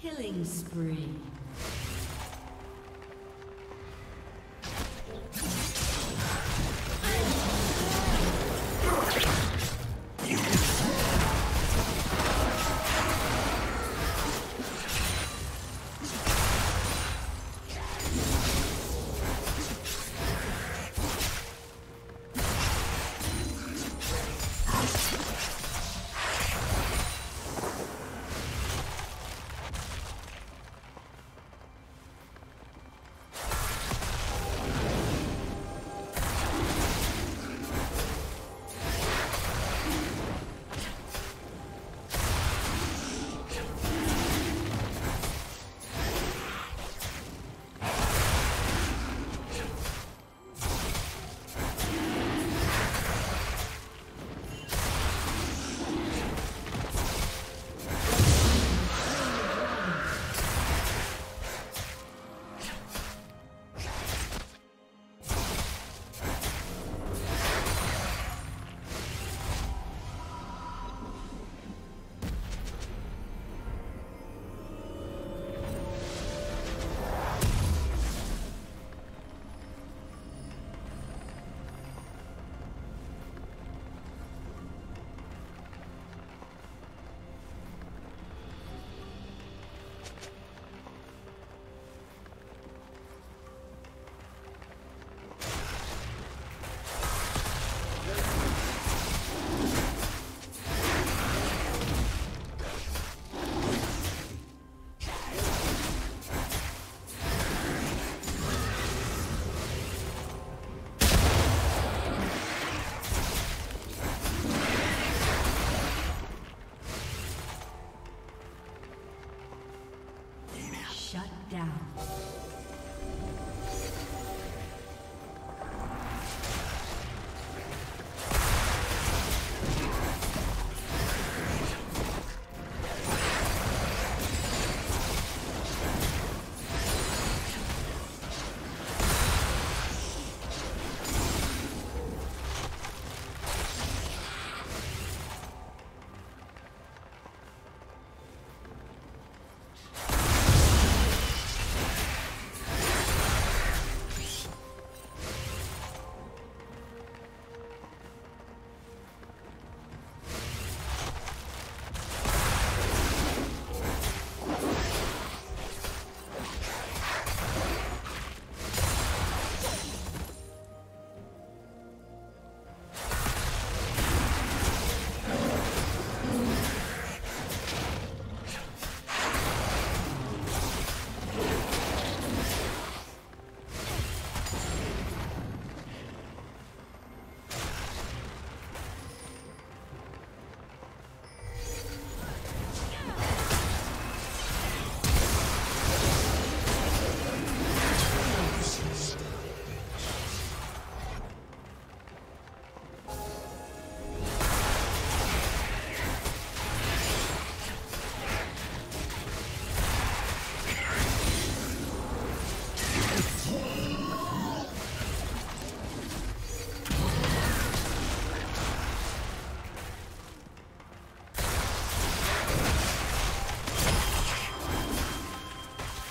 Killing spree.